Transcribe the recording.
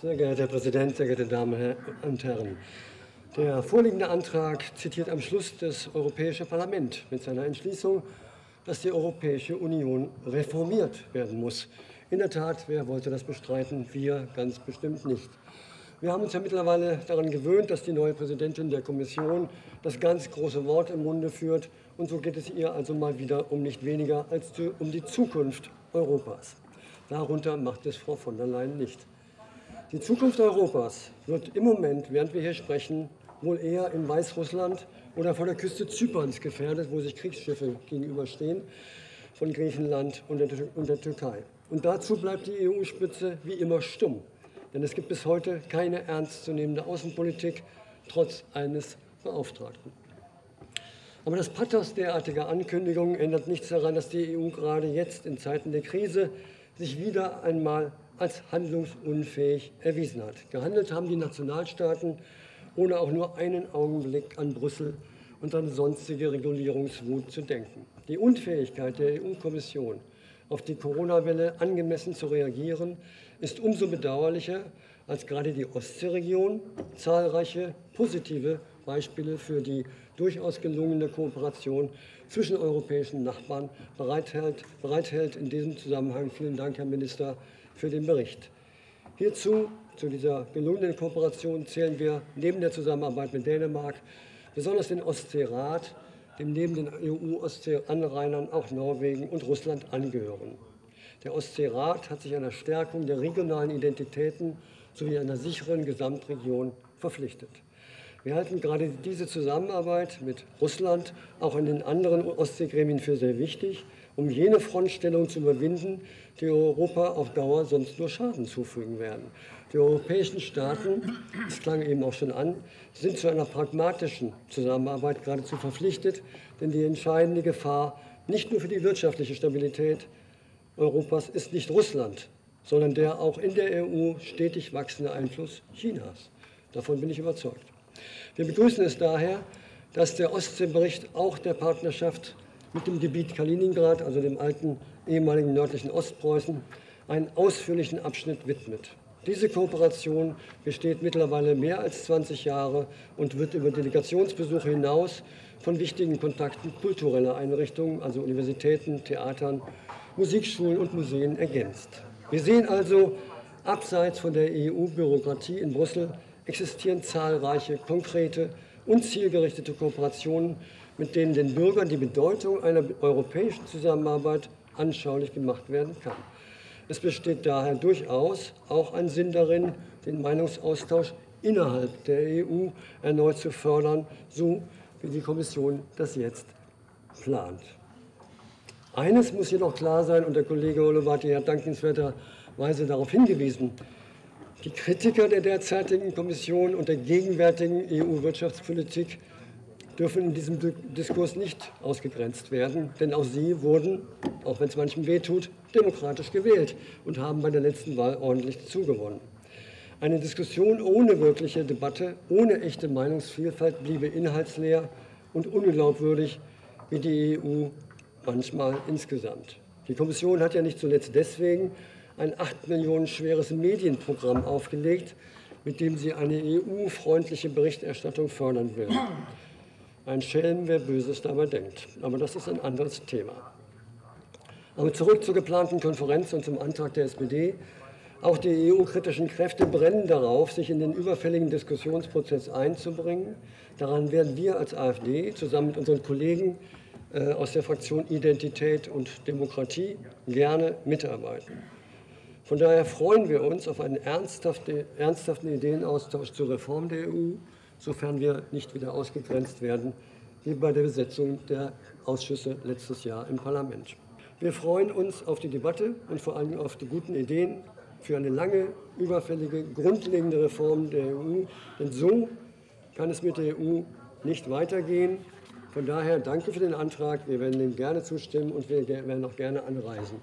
Sehr geehrter Herr Präsident, sehr geehrte Damen und Herren! Der vorliegende Antrag zitiert am Schluss das Europäische Parlament mit seiner Entschließung, dass die Europäische Union reformiert werden muss. In der Tat, wer wollte das bestreiten? Wir ganz bestimmt nicht. Wir haben uns ja mittlerweile daran gewöhnt, dass die neue Präsidentin der Kommission das ganz große Wort im Munde führt. Und so geht es ihr also mal wieder um nicht weniger als um die Zukunft Europas. Darunter macht es Frau von der Leyen nicht. Die Zukunft Europas wird im Moment, während wir hier sprechen, wohl eher in Weißrussland oder vor der Küste Zyperns gefährdet, wo sich Kriegsschiffe gegenüberstehen von Griechenland und der, Türkei. Und dazu bleibt die EU-Spitze wie immer stumm. Denn es gibt bis heute keine ernstzunehmende Außenpolitik, trotz eines Beauftragten. Aber das Pathos derartiger Ankündigungen ändert nichts daran, dass die EU gerade jetzt in Zeiten der Krise sich wieder einmal als handlungsunfähig erwiesen hat. Gehandelt haben die Nationalstaaten ohne auch nur einen Augenblick an Brüssel und an sonstige Regulierungswut zu denken. Die Unfähigkeit der EU-Kommission, auf die Corona-Welle angemessen zu reagieren, ist umso bedauerlicher, als gerade die Ostseeregion zahlreiche positive Beispiele für die durchaus gelungene Kooperation zwischen europäischen Nachbarn bereithält. bereithält. In diesem Zusammenhang vielen Dank, Herr Minister, für den Bericht. Hierzu, zu dieser gelungenen Kooperation, zählen wir neben der Zusammenarbeit mit Dänemark besonders den Ostseerat, dem neben den EU-Ostsee-Anrainern auch Norwegen und Russland angehören. Der Ostseerat hat sich einer Stärkung der regionalen Identitäten sowie einer sicheren Gesamtregion verpflichtet. Wir halten gerade diese Zusammenarbeit mit Russland auch in den anderen Ostseegremien für sehr wichtig, um jene Frontstellung zu überwinden, die Europa auf Dauer sonst nur Schaden zufügen werden. Die europäischen Staaten, das klang eben auch schon an, sind zu einer pragmatischen Zusammenarbeit geradezu verpflichtet, denn die entscheidende Gefahr nicht nur für die wirtschaftliche Stabilität Europas ist nicht Russland, sondern der auch in der EU stetig wachsende Einfluss Chinas. Davon bin ich überzeugt. Wir begrüßen es daher, dass der Ostseebericht auch der Partnerschaft mit dem Gebiet Kaliningrad, also dem alten ehemaligen nördlichen Ostpreußen, einen ausführlichen Abschnitt widmet. Diese Kooperation besteht mittlerweile mehr als 20 Jahre und wird über Delegationsbesuche hinaus von wichtigen Kontakten kultureller Einrichtungen, also Universitäten, Theatern, Musikschulen und Museen ergänzt. Wir sehen also, abseits von der EU-Bürokratie in Brüssel existieren zahlreiche konkrete und zielgerichtete Kooperationen, mit denen den Bürgern die Bedeutung einer europäischen Zusammenarbeit anschaulich gemacht werden kann. Es besteht daher durchaus auch ein Sinn darin, den Meinungsaustausch innerhalb der EU erneut zu fördern, so wie die Kommission das jetzt plant. Eines muss jedoch klar sein, und der Kollege Olowati hat dankenswerterweise darauf hingewiesen, die Kritiker der derzeitigen Kommission und der gegenwärtigen EU-Wirtschaftspolitik dürfen in diesem Diskurs nicht ausgegrenzt werden, denn auch sie wurden, auch wenn es manchem wehtut, demokratisch gewählt und haben bei der letzten Wahl ordentlich zugewonnen. Eine Diskussion ohne wirkliche Debatte, ohne echte Meinungsvielfalt bliebe inhaltsleer und unglaubwürdig wie die EU manchmal insgesamt. Die Kommission hat ja nicht zuletzt deswegen ein 8 Millionen schweres Medienprogramm aufgelegt, mit dem sie eine EU-freundliche Berichterstattung fördern will. Ein Schelm, wer Böses dabei denkt. Aber das ist ein anderes Thema. Aber zurück zur geplanten Konferenz und zum Antrag der SPD. Auch die EU-kritischen Kräfte brennen darauf, sich in den überfälligen Diskussionsprozess einzubringen. Daran werden wir als AfD zusammen mit unseren Kollegen äh, aus der Fraktion Identität und Demokratie gerne mitarbeiten. Von daher freuen wir uns auf einen ernsthafte, ernsthaften Ideenaustausch zur Reform der EU, sofern wir nicht wieder ausgegrenzt werden, wie bei der Besetzung der Ausschüsse letztes Jahr im Parlament. Wir freuen uns auf die Debatte und vor allem auf die guten Ideen für eine lange, überfällige, grundlegende Reform der EU. Denn so kann es mit der EU nicht weitergehen. Von daher danke für den Antrag. Wir werden dem gerne zustimmen und wir werden auch gerne anreisen.